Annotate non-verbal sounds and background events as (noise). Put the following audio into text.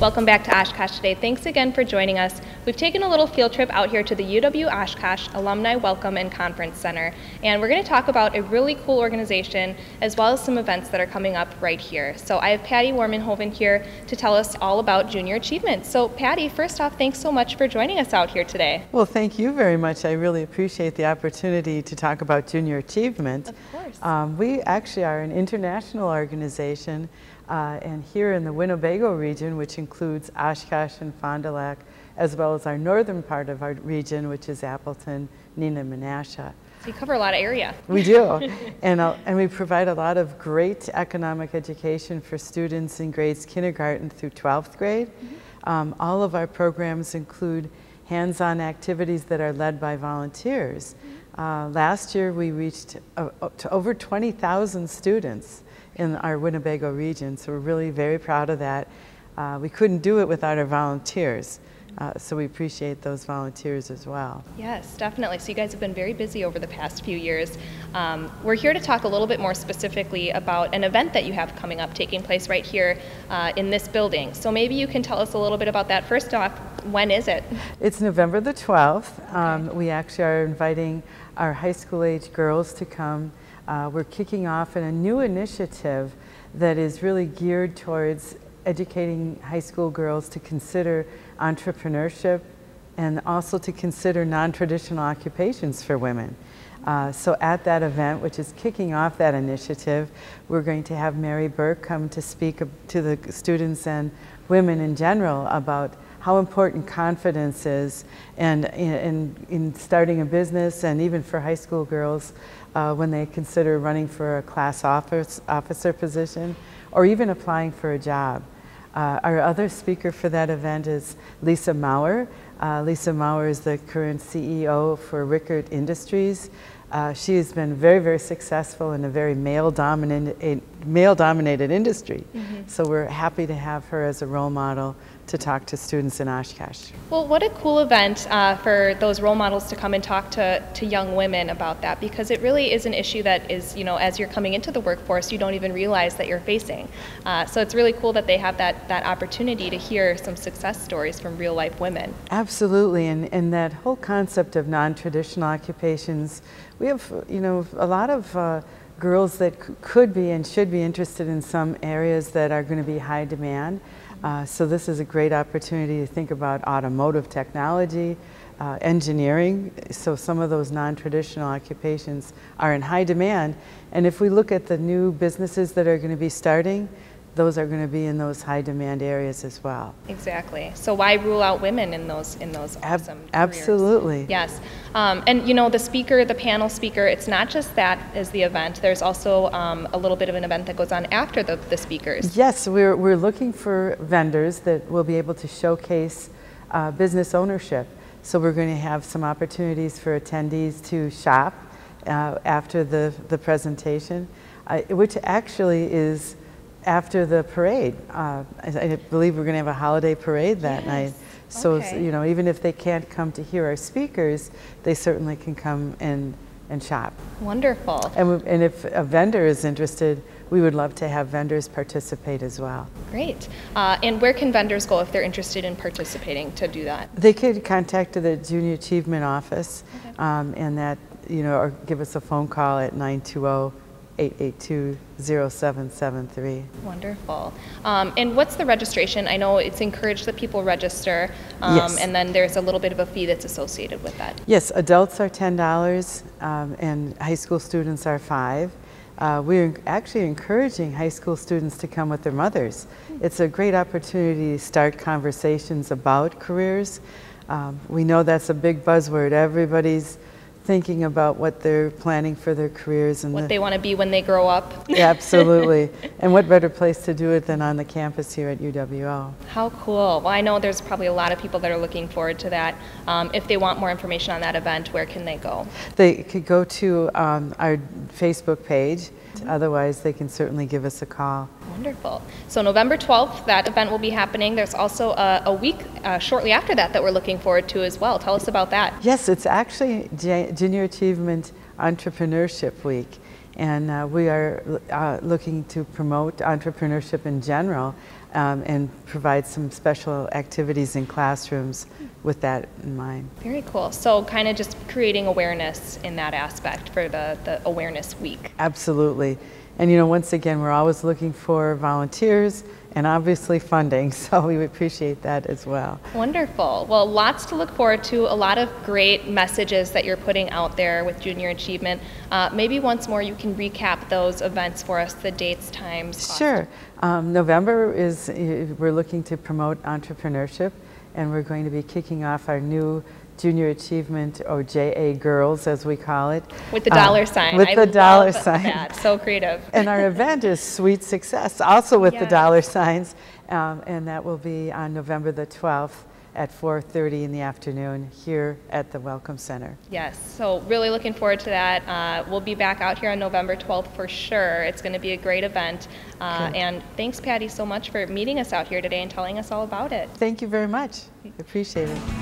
Welcome back to Oshkosh Today. Thanks again for joining us. We've taken a little field trip out here to the UW Oshkosh Alumni Welcome and Conference Center, and we're going to talk about a really cool organization as well as some events that are coming up right here. So I have Patty Warmenhoven here to tell us all about junior achievement. So Patty, first off, thanks so much for joining us out here today. Well, thank you very much. I really appreciate the opportunity to talk about junior achievement. Of course. Um, we actually are an international organization uh, and here in the Winnebago region, which includes Oshkosh and Fond du Lac, as well as our northern part of our region, which is Appleton, Neenah, Menasha. So you cover a lot of area. We do, (laughs) and, uh, and we provide a lot of great economic education for students in grades kindergarten through 12th grade. Mm -hmm. um, all of our programs include hands-on activities that are led by volunteers. Mm -hmm. uh, last year we reached uh, to over 20,000 students in our Winnebago region, so we're really very proud of that. Uh, we couldn't do it without our volunteers. Uh, so we appreciate those volunteers as well. Yes, definitely. So you guys have been very busy over the past few years. Um, we're here to talk a little bit more specifically about an event that you have coming up taking place right here uh, in this building. So maybe you can tell us a little bit about that. First off, when is it? It's November the 12th. Okay. Um, we actually are inviting our high school age girls to come uh, we're kicking off in a new initiative that is really geared towards educating high school girls to consider entrepreneurship and also to consider non-traditional occupations for women. Uh, so at that event, which is kicking off that initiative, we're going to have Mary Burke come to speak to the students and women in general about how important confidence is and in, in, starting a business and even for high school girls uh, when they consider running for a class office, officer position or even applying for a job. Uh, our other speaker for that event is Lisa Maurer. Uh, Lisa Maurer is the current CEO for Rickert Industries. Uh, she has been very, very successful in a very male-dominated male -dominated industry. Mm -hmm. So we're happy to have her as a role model to talk to students in Oshkosh. Well, what a cool event uh, for those role models to come and talk to, to young women about that because it really is an issue that is, you know, as you're coming into the workforce, you don't even realize that you're facing. Uh, so it's really cool that they have that, that opportunity to hear some success stories from real life women. Absolutely, and, and that whole concept of non-traditional occupations, we have, you know, a lot of uh, girls that could be and should be interested in some areas that are going to be high demand. Uh, so this is a great opportunity to think about automotive technology, uh, engineering. So some of those non-traditional occupations are in high demand. And if we look at the new businesses that are going to be starting, those are going to be in those high demand areas as well. Exactly. So why rule out women in those in those awesome Ab Absolutely. Yes. Um, and you know the speaker, the panel speaker, it's not just that is the event. There's also um, a little bit of an event that goes on after the, the speakers. Yes, we're, we're looking for vendors that will be able to showcase uh, business ownership. So we're going to have some opportunities for attendees to shop uh, after the, the presentation, uh, which actually is after the parade. Uh, I, I, believe we're going to have a holiday parade that yes. night. So, okay. you know, even if they can't come to hear our speakers, they certainly can come and, and shop. Wonderful. And, we, and if a vendor is interested, we would love to have vendors participate as well. Great. Uh, and where can vendors go if they're interested in participating to do that? They could contact the Junior Achievement Office okay. um, and that, you know, or give us a phone call at 920 882-0773. Wonderful. Um, and what's the registration? I know it's encouraged that people register, um, yes. and then there's a little bit of a fee that's associated with that. Yes, adults are $10 um, and high school students are 5 uh, we're actually encouraging high school students to come with their mothers. Hmm. It's a great opportunity to start conversations about careers. Um, we know that's a big buzzword. Everybody's thinking about what they're planning for their careers and what the, they want to be when they grow up. absolutely. (laughs) And what better place to do it than on the campus here at UWO? How cool. Well, I know there's probably a lot of people that are looking forward to that. Um, if they want more information on that event, where can they go? They could go to um, our Facebook page Otherwise, they can certainly give us a call. Wonderful. So November 12th, that event will be happening. There's also a, a week uh, shortly after that that we're looking forward to as well. Tell us about that. Yes, it's actually Junior Achievement Entrepreneurship Week. And uh, we are uh, looking to promote entrepreneurship in general. um, and provide some special activities in classrooms with that in mind. Very cool. So, kind of just creating awareness in that aspect for the, the Awareness Week. Absolutely. And you know, once again, we're always looking for volunteers and obviously funding, (laughs) so we appreciate that as well. Wonderful. Well, lots to look forward to, a lot of great messages that you're putting out there with Junior Achievement. Uh, maybe once more you can recap those events for us, the dates, times. cost. Sure. Um, November is, we're looking to promote entrepreneurship, and we're going to be kicking off our new Junior Achievement, or JA Girls as we call it. With the uh, dollar sign. With I the dollar sign. That. (laughs) So creative. And our event is Sweet Success, also with the dollar signs, um, and that will be on November the 12th at 4:30 in the afternoon here at the Welcome Center. Yes, so really looking forward to that. Uh, we'll be back out here on November 12th for sure. It's going to be a great event. Uh, and thanks, Patty, so much for meeting us out here today and telling us all about it. Thank you very much. Appreciate it.